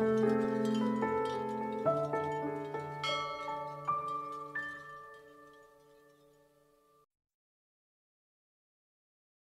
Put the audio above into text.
了。